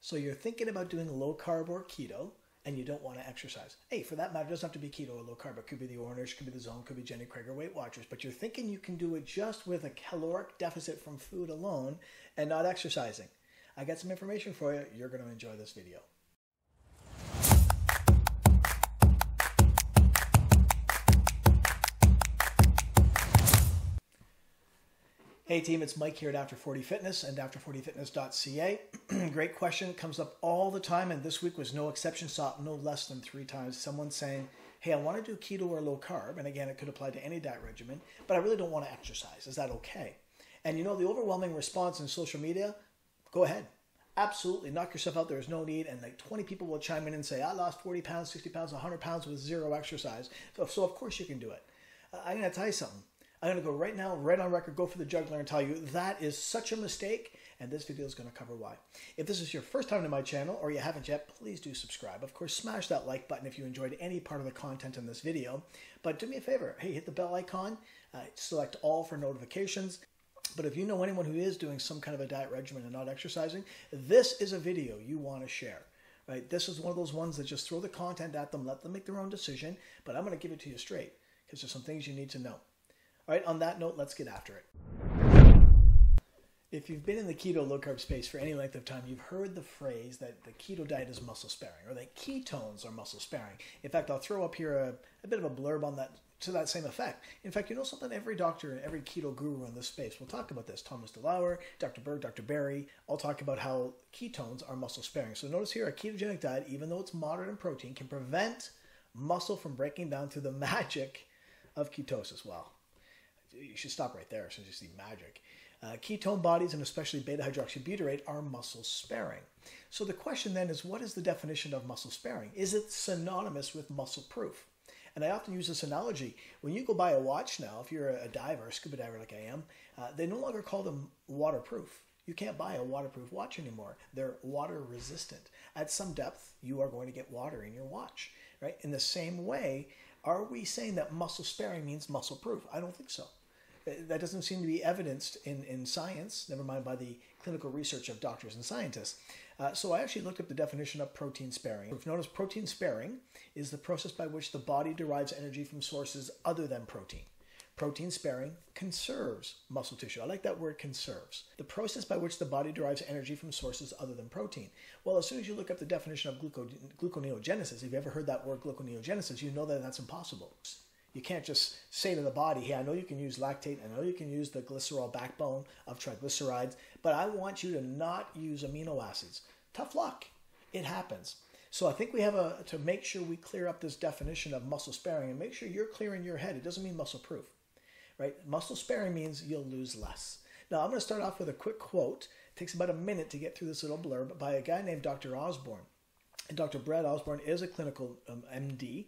So you're thinking about doing low carb or keto and you don't want to exercise. Hey, for that matter, it doesn't have to be keto or low carb. It could be the Ornish, could be the Zone, could be Jenny Craig or Weight Watchers. But you're thinking you can do it just with a caloric deficit from food alone and not exercising. I got some information for you. You're going to enjoy this video. Hey team, it's Mike here at After 40 Fitness and after40fitness.ca. Great question, comes up all the time, and this week was no exception. Saw no less than three times someone saying, Hey, I want to do keto or low carb, and again, it could apply to any diet regimen, but I really don't want to exercise. Is that okay? And you know, the overwhelming response in social media, go ahead. Absolutely, knock yourself out. There's no need. And like 20 people will chime in and say, I lost 40 pounds, 60 pounds, 100 pounds with zero exercise. So, so of course you can do it. Uh, I'm going to tell you something I'm going to go right now, right on record, go for the jugular and tell you that is such a mistake, and this video is going to cover why. If this is your first time to my channel, or you haven't yet, please do subscribe. Of course, smash that like button if you enjoyed any part of the content in this video. But do me a favor, hey, hit the bell icon, uh, select all for notifications. But if you know anyone who is doing some kind of a diet regimen and not exercising, this is a video you want to share. Right? This is one of those ones that just throw the content at them, let them make their own decision, but I'm going to give it to you straight because there's some things you need to know. All right, on that note, let's get after it. If you've been in the keto low carb space for any length of time, you've heard the phrase that the keto diet is muscle sparing or that ketones are muscle sparing. In fact, I'll throw up here a, a bit of a blurb on that to that same effect. In fact, you know something? Every doctor and every keto guru in this space will talk about this. Thomas DeLauer, Dr. Berg, Dr. Berry, all talk about how ketones are muscle sparing. So notice here, a ketogenic diet, even though it's moderate in protein, can prevent muscle from breaking down through the magic of ketosis. Well, you should stop right there since you see magic. Uh, ketone bodies and especially beta hydroxybutyrate are muscle sparing. So the question then is what is the definition of muscle sparing? Is it synonymous with muscle proof? And I often use this analogy. When you go buy a watch now, if you're a diver, a scuba diver like I am, uh, they no longer call them waterproof. You can't buy a waterproof watch anymore. They're water resistant. At some depth, you are going to get water in your watch, right? In the same way, are we saying that muscle sparing means muscle proof? I don't think so that doesn't seem to be evidenced in, in science, never mind by the clinical research of doctors and scientists. Uh, so I actually looked up the definition of protein sparing. If notice protein sparing is the process by which the body derives energy from sources other than protein. Protein sparing conserves muscle tissue. I like that word conserves. The process by which the body derives energy from sources other than protein. Well, as soon as you look up the definition of gluco- gluconeogenesis, if you've ever heard that word gluconeogenesis, you know that that's impossible. You can't just say to the body, hey, I know you can use lactate, I know you can use the glycerol backbone of triglycerides, but I want you to not use amino acids. Tough luck. It happens. So I think we have a, to make sure we clear up this definition of muscle sparing and make sure you're clear in your head. It doesn't mean muscle proof, right? Muscle sparing means you'll lose less. Now I'm going to start off with a quick quote. It takes about a minute to get through this little blurb by a guy named Dr. Osborn. And Dr. Brett Osborn is a clinical um, MD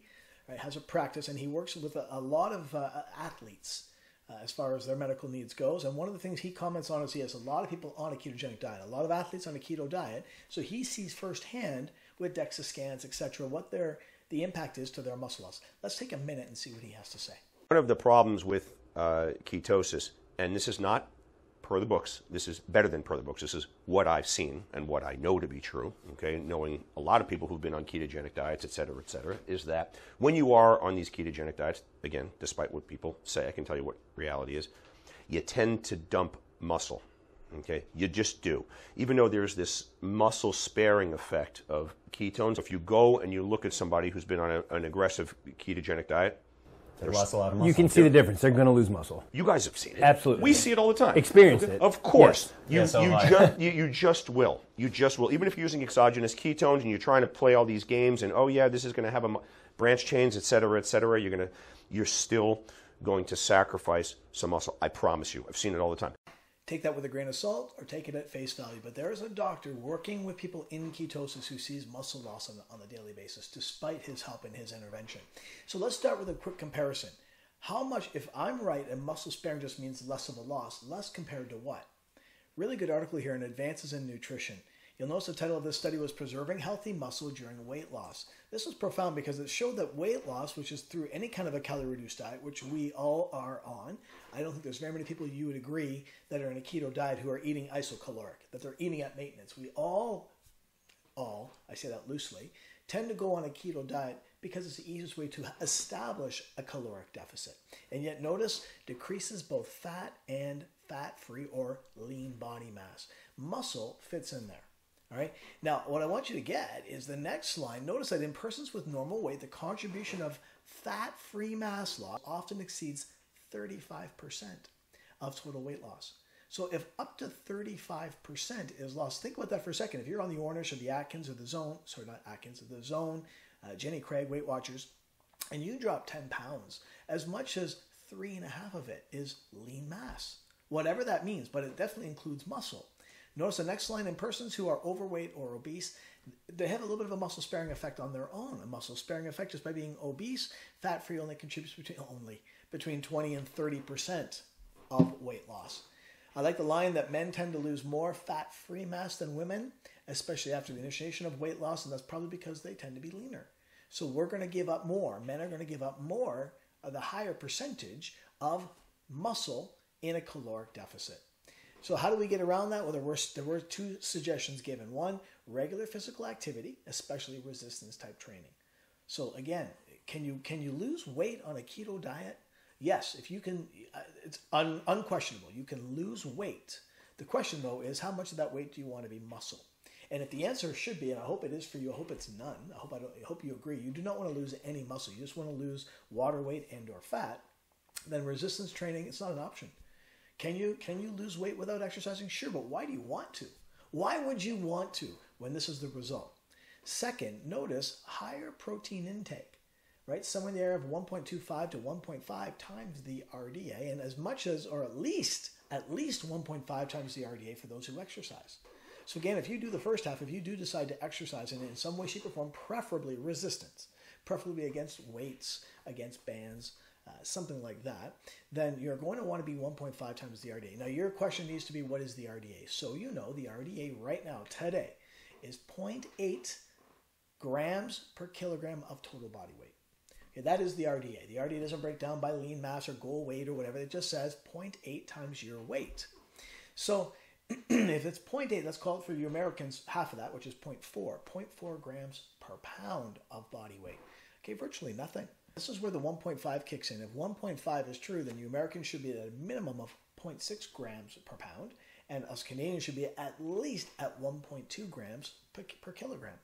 right, has a practice, and he works with a, a lot of uh, athletes uh, as far as their medical needs goes. And one of the things he comments on is he has a lot of people on a ketogenic diet, a lot of athletes on a keto diet. So he sees firsthand with DEXA scans, etc., what their the impact is to their muscle loss. Let's take a minute and see what he has to say. One of the problems with uh, ketosis, and this is not per the books. This is better than per the books. This is what I've seen and what I know to be true. Okay, knowing a lot of people who've been on ketogenic diets, et cetera, et cetera, is that when you are on these ketogenic diets, again, despite what people say, I can tell you what reality is. You tend to dump muscle. Okay, you just do. Even though there's this muscle sparing effect of ketones, if you go and you look at somebody who's been on a, an aggressive ketogenic diet, they lost a lot of muscle. You can see the difference. They're going to lose muscle. You guys have seen it. Absolutely. We see it all the time. Experience it. Of course. Yes. You, yeah, so you, just, you, you, just will. You just will. Even if you're using exogenous ketones and you're trying to play all these games and, oh, yeah, this is going to have a branch chains, et cetera, et cetera, you're, going to, you're still going to sacrifice some muscle. I promise you. I've seen it all the time take that with a grain of salt or take it at face value. But there is a doctor working with people in ketosis who sees muscle loss on, on a daily basis, despite his help and his intervention. So let's start with a quick comparison. How much, if I'm right, and muscle sparing just means less of a loss, less compared to what? Really good article here in Advances in Nutrition. You'll notice the title of this study was Preserving Healthy Muscle During Weight Loss. This was profound because it showed that weight loss, which is through any kind of a calorie reduced diet, which we all are on, I don't think there's very many people you would agree that are in a keto diet who are eating isocaloric, that they're eating at maintenance. We all all, I say that loosely, tend to go on a keto diet because it's the easiest way to establish a caloric deficit. And yet, notice decreases both fat and fat free or lean body mass. Muscle fits in there. All right. Now, what I want you to get is the next line. Notice that in persons with normal weight, the contribution of fat free mass loss often exceeds 35% of total weight loss. So if up to 35% is lost, think about that for a second. If you're on the Ornish or the Atkins or the Zone, sorry, not Atkins, of the Zone, uh, Jenny Craig, Weight Watchers, and you drop 10 pounds, as much as three and a half of it is lean mass, whatever that means, but it definitely includes muscle. Notice the next line in persons who are overweight or obese, they have a little bit of a muscle sparing effect on their own. A muscle sparing effect just by being obese, fat free only contributes between only between 20 and 30 percent of weight loss. I like the line that men tend to lose more fat free mass than women, especially after the initiation of weight loss, and that's probably because they tend to be leaner. So we're going to give up more. Men are going to give up more of the higher percentage of muscle in a caloric deficit. So how do we get around that? Well, there were, there were two suggestions given. One, regular physical activity, especially resistance type training. So again, can you can you lose weight on a keto diet? Yes, if you can, uh, it's un, unquestionable. You can lose weight. The question though is how much of that weight do you want to be muscle? And if the answer should be, and I hope it is for you, I hope it's none. I hope I, don't. I hope you agree. You do not want to lose any muscle. You just want to lose water weight and or fat. Then resistance training, it's not an option. Can you can you lose weight without exercising? Sure, but why do you want to? Why would you want to when this is the result? Second, notice higher protein intake, right? Somewhere in the area of 1.25 to 1.5 times the RDA, and as much as, or at least, at least 1.5 times the RDA for those who exercise. So again, if you do the first half, if you do decide to exercise in, in some way, shape, or form, preferably resistance, preferably against weights, against bands, uh, something like that, then you're going to want to be 1.5 times the RDA. Now, your question needs to be what is the RDA? So, you know, the RDA right now, today, is 0.8 grams per kilogram of total body weight. Okay, that is the RDA. The RDA doesn't break down by lean mass or goal weight or whatever. It just says 0.8 times your weight. So if it's 0.8, let's call it for you Americans half of that, which is 0.4. 0.4 grams per pound of body weight. Okay, virtually nothing. This is where the 1.5 kicks in. If 1.5 is true, then you Americans should be at a minimum of 0.6 grams per pound, and us Canadians should be at least at 1.2 grams per, per kilogram.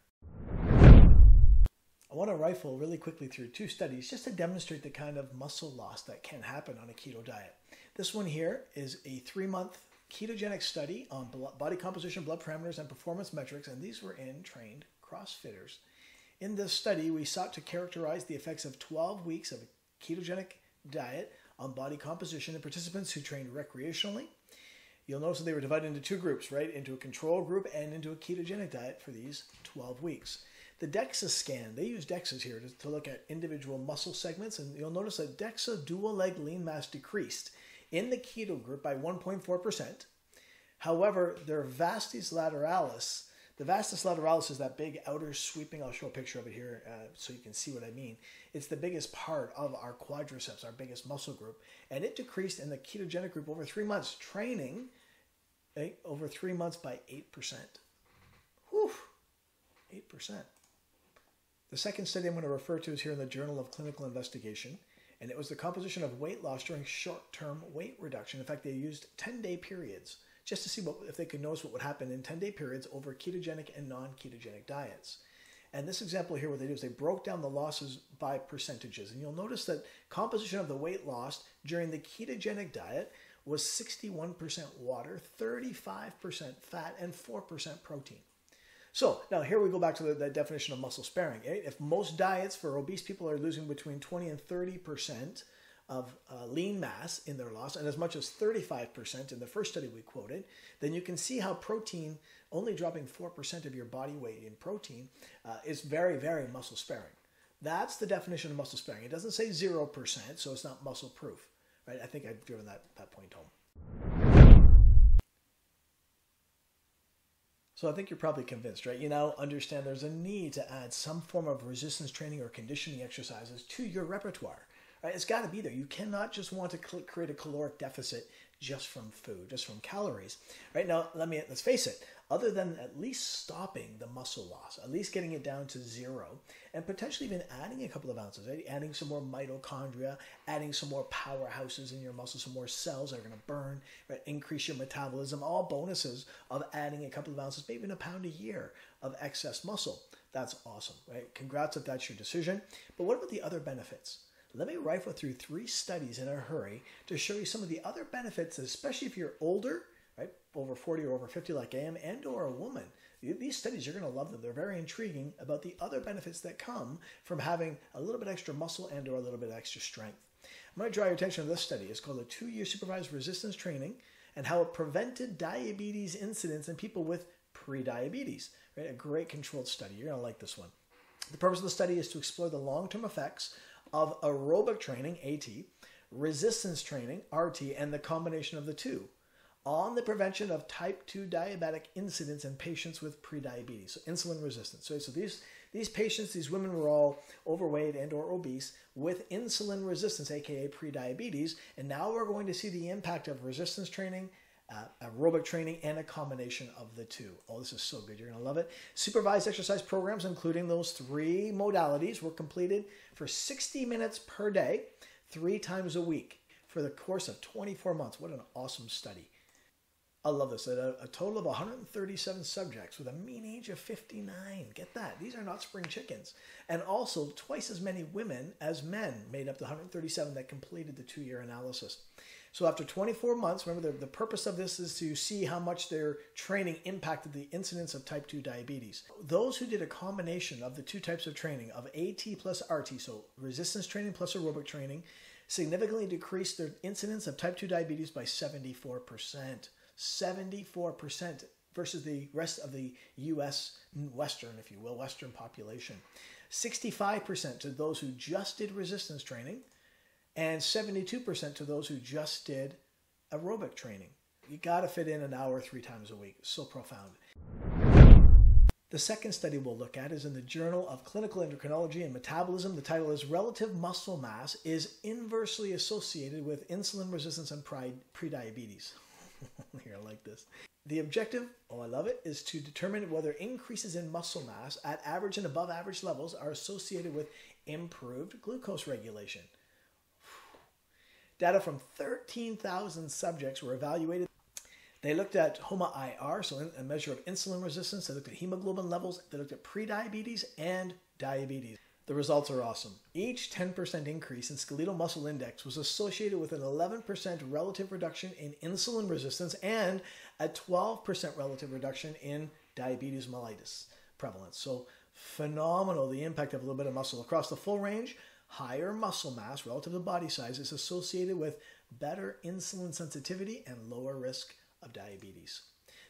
I want to rifle really quickly through two studies just to demonstrate the kind of muscle loss that can happen on a keto diet. This one here is a three month ketogenic study on body composition, blood parameters, and performance metrics, and these were in trained CrossFitters. In this study, we sought to characterize the effects of 12 weeks of a ketogenic diet on body composition in participants who trained recreationally. You'll notice that they were divided into two groups, right? Into a control group and into a ketogenic diet for these 12 weeks. The DEXA scan, they use DEXAs here to, to look at individual muscle segments, and you'll notice that DEXA dual leg lean mass decreased in the keto group by 1.4%. However, their vastus lateralis the vastus lateralis is that big outer sweeping, I'll show a picture of it here uh, so you can see what I mean. It's the biggest part of our quadriceps, our biggest muscle group. And it decreased in the ketogenic group over three months, training eh, over three months by 8%. Whew, 8%. The second study I'm going to refer to is here in the Journal of Clinical Investigation. And it was the composition of weight loss during short term weight reduction. In fact, they used 10 day periods just to see what, if they could notice what would happen in 10 day periods over ketogenic and non ketogenic diets. And this example here, what they do is they broke down the losses by percentages. And you'll notice that composition of the weight lost during the ketogenic diet was 61% water, 35% fat, and 4% protein. So now here we go back to the, the definition of muscle sparing. Eh? If most diets for obese people are losing between 20 and 30% of uh, lean mass in their loss, and as much as 35% in the first study we quoted, then you can see how protein, only dropping 4% of your body weight in protein, uh, is very, very muscle sparing. That's the definition of muscle sparing. It doesn't say 0%, so it's not muscle proof. Right? I think I've driven that, that point home. So I think you're probably convinced, right? You now understand there's a need to add some form of resistance training or conditioning exercises to your repertoire. Right? It's got to be there. You cannot just want to create a caloric deficit just from food, just from calories. Right now, let me let's face it. other than at least stopping the muscle loss, at least getting it down to zero, and potentially even adding a couple of ounces, right? adding some more mitochondria, adding some more powerhouses in your muscle, some more cells that are going to burn, right? increase your metabolism, all bonuses of adding a couple of ounces, maybe even a pound a year of excess muscle. That's awesome, right? Congrats if that's your decision. But what about the other benefits? Let me rifle through three studies in a hurry to show you some of the other benefits, especially if you're older right? Over 40 or over 50 like I am, and or a woman. These studies, you're going to love them. They're very intriguing about the other benefits that come from having a little bit extra muscle and or a little bit extra strength. I'm going to draw your attention to this study. It's called a two-year supervised resistance training and how it prevented diabetes incidence in people with pre-diabetes. Right? A great controlled study. You're going to like this one. The purpose of the study is to explore the long-term effects of aerobic training, AT, resistance training, RT, and the combination of the two on the prevention of type 2 diabetic incidence in patients with prediabetes, so insulin resistance. So, so these, these patients, these women were all overweight and or obese with insulin resistance, aka prediabetes, and now we're going to see the impact of resistance training, uh, aerobic training, and a combination of the two. Oh, this is so good. You're going to love it. Supervised exercise programs, including those three modalities, were completed for 60 minutes per day, three times a week for the course of 24 months. What an awesome study. I love this. A, a, total of 137 subjects with a mean age of 59. Get that. These are not spring chickens. And also, twice as many women as men made up the 137 that completed the two year analysis. So, after 24 months, remember the, the purpose of this is to see how much their training impacted the incidence of type 2 diabetes. Those who did a combination of the two types of training, of AT plus RT, so resistance training plus aerobic training, significantly decreased their incidence of type 2 diabetes by 74%. 74% versus the rest of the US Western, if you will, Western population. 65% to those who just did resistance training, and 72% to those who just did aerobic training. You got to fit in an hour three times a week. So profound. The second study we'll look at is in the Journal of Clinical Endocrinology and Metabolism. The title is Relative Muscle Mass is Inversely Associated with Insulin Resistance and Prediabetes. Here, I like this. The objective, oh, I love it, is to determine whether increases in muscle mass at average and above average levels are associated with improved glucose regulation. Data from 13,000 subjects were evaluated. They looked at HOMA-IR, so a measure of insulin resistance. They looked at hemoglobin levels. They looked at prediabetes and diabetes. The results are awesome. Each 10% increase in skeletal muscle index was associated with an 11% relative reduction in insulin resistance and a 12% relative reduction in diabetes mellitus prevalence. So, phenomenal the impact of a little bit of muscle across the full range. Higher muscle mass relative to body size is associated with better insulin sensitivity and lower risk of diabetes.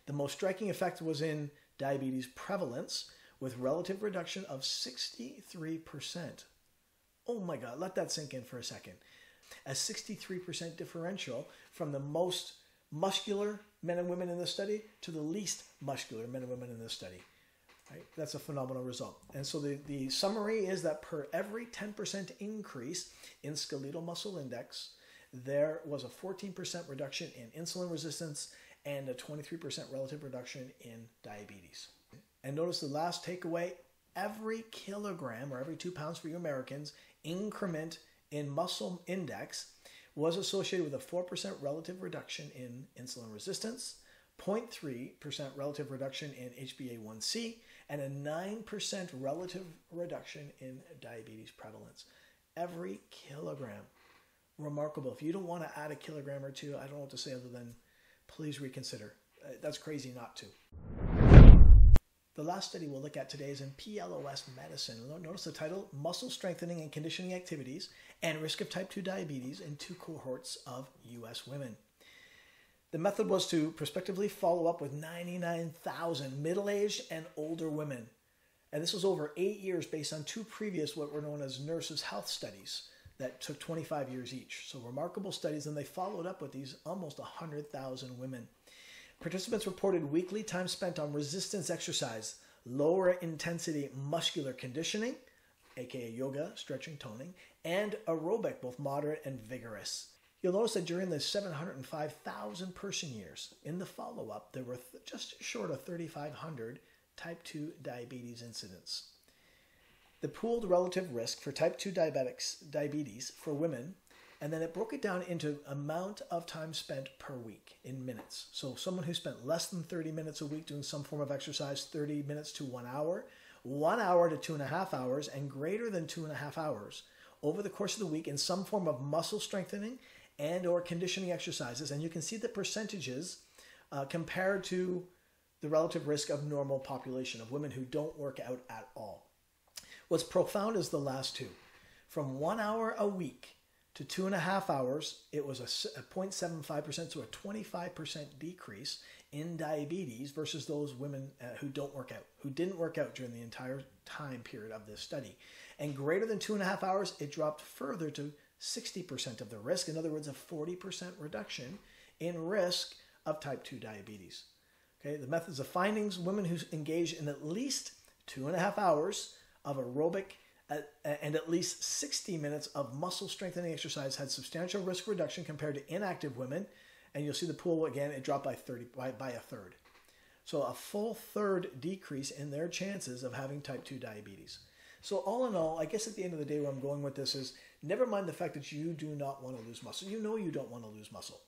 The most striking effect was in diabetes prevalence with relative reduction of 63%. Oh my God, let that sink in for a second. A 63% differential from the most muscular men and women in the study to the least muscular men and women in the study. Right? That's a phenomenal result. And so the, the summary is that per every 10% increase in skeletal muscle index, there was a 14% reduction in insulin resistance and a 23% relative reduction in diabetes. And notice the last takeaway every kilogram or every two pounds for you Americans increment in muscle index was associated with a 4% relative reduction in insulin resistance, 0.3% relative reduction in HbA1c, and a 9% relative reduction in diabetes prevalence. Every kilogram. Remarkable. If you don't want to add a kilogram or two, I don't know what to say other than please reconsider. Uh, that's crazy not to. The last study we'll look at today is in PLOS medicine. Notice the title Muscle Strengthening and Conditioning Activities and Risk of Type 2 Diabetes in Two Cohorts of U.S. Women. The method was to prospectively follow up with 99,000 middle aged and older women. And this was over eight years based on two previous, what were known as nurses' health studies that took 25 years each. So, remarkable studies, and they followed up with these almost 100,000 women. Participants reported weekly time spent on resistance exercise, lower intensity muscular conditioning, aka yoga, stretching, toning, and aerobic, both moderate and vigorous. You'll notice that during the 705,000 person years, in the follow up, there were just short of 3,500 type 2 diabetes incidents. The pooled relative risk for type 2 diabetics, diabetes for women, and then it broke it down into amount of time spent per week in minutes. So someone who spent less than 30 minutes a week doing some form of exercise, 30 minutes to one hour, one hour to two and a half hours, and greater than two and a half hours over the course of the week in some form of muscle strengthening and or conditioning exercises and you can see the percentages uh, compared to the relative risk of normal population of women who don't work out at all. What's profound is the last two. From one hour a week to two and a half hours it was a, a 0.75% so a 25% decrease in diabetes versus those women uh, who don't work out who didn't work out during the entire time period of this study. And greater than two and a half hours it dropped further to 60% of the risk. In other words, a 40% reduction in risk of type 2 diabetes. Okay, the methods of findings women who engage in at least two and a half hours of aerobic uh, and at least 60 minutes of muscle strengthening exercise had substantial risk reduction compared to inactive women. And you'll see the pool again, it dropped by 30 by, by a third. So a full third decrease in their chances of having type 2 diabetes. So all in all, I guess at the end of the day, where I'm going with this is never mind the fact that you do not want to lose muscle. You know you don't want to lose muscle,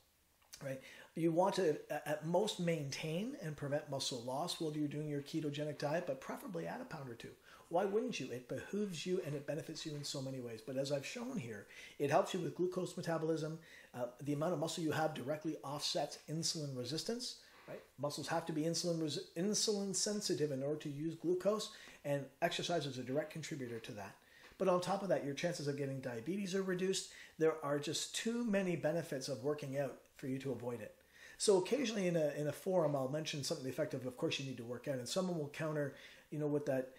right? You want to at most maintain and prevent muscle loss while you're doing your ketogenic diet, but preferably add a pound or two. Why wouldn't you? It behooves you and it benefits you in so many ways. But as I've shown here, it helps you with glucose metabolism. Uh, the amount of muscle you have directly offsets insulin resistance. Right? Muscles have to be insulin insulin sensitive in order to use glucose, and exercise is a direct contributor to that. But on top of that, your chances of getting diabetes are reduced. There are just too many benefits of working out for you to avoid it. So occasionally in a in a forum, I'll mention something effective. Of course, you need to work out, and someone will counter, you know, with that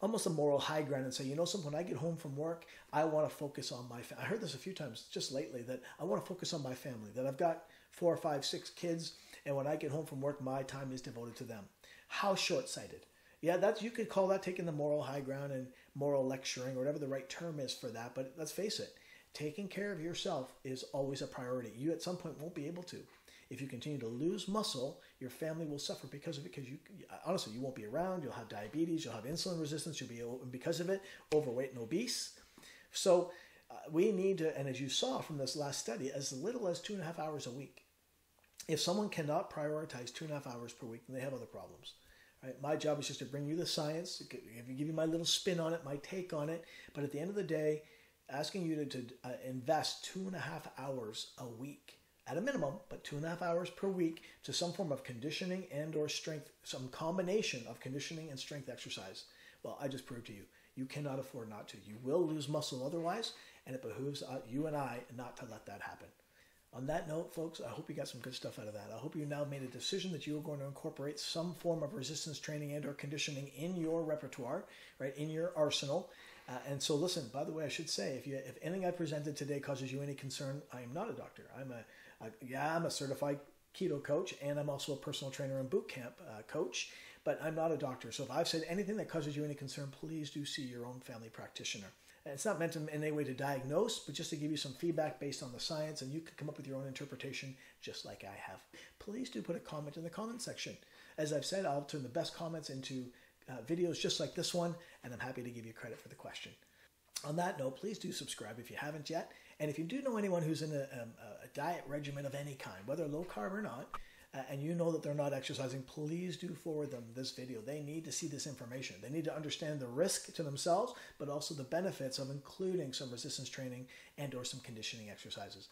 almost a moral high ground and say, you know, something. When I get home from work, I want to focus on my. Fa-. I heard this a few times just lately that I want to focus on my family. That I've got four or five, six kids, and when I get home from work, my time is devoted to them. How short-sighted! Yeah, that's you could call that taking the moral high ground and moral lecturing or whatever the right term is for that. But let's face it, taking care of yourself is always a priority. You at some point won't be able to. If you continue to lose muscle, your family will suffer because of it. Because you, honestly, you won't be around. You'll have diabetes. You'll have insulin resistance. You'll be because of it overweight and obese. So uh, we need to, and as you saw from this last study, as little as two and a half hours a week. If someone cannot prioritize two and a half hours per week, then they have other problems. Right? My job is just to bring you the science, give you my little spin on it, my take on it. But at the end of the day, asking you to, to uh, invest two and a half hours a week at a minimum, but two and a half hours per week to some form of conditioning and or strength, some combination of conditioning and strength exercise. Well, I just proved to you, you cannot afford not to. You will lose muscle otherwise, and it behooves uh, you and I not to let that happen. On that note, folks, I hope you got some good stuff out of that. I hope you now made a decision that you are going to incorporate some form of resistance training and or conditioning in your repertoire, right, in your arsenal. Uh, and so, listen. By the way, I should say, if you if anything I presented today causes you any concern, I am not a doctor. I'm a, a yeah, I'm a certified keto coach, and I'm also a personal trainer and boot camp uh, coach. But I'm not a doctor. So if I've said anything that causes you any concern, please do see your own family practitioner. It's not meant in any way to diagnose, but just to give you some feedback based on the science, and you can come up with your own interpretation just like I have. Please do put a comment in the comment section. As I've said, I'll turn the best comments into uh, videos just like this one, and I'm happy to give you credit for the question. On that note, please do subscribe if you haven't yet. And if you do know anyone who's in a, um, a diet regimen of any kind, whether low carb or not, and you know that they're not exercising, please do forward them this video. They need to see this information. They need to understand the risk to themselves, but also the benefits of including some resistance training and or some conditioning exercises.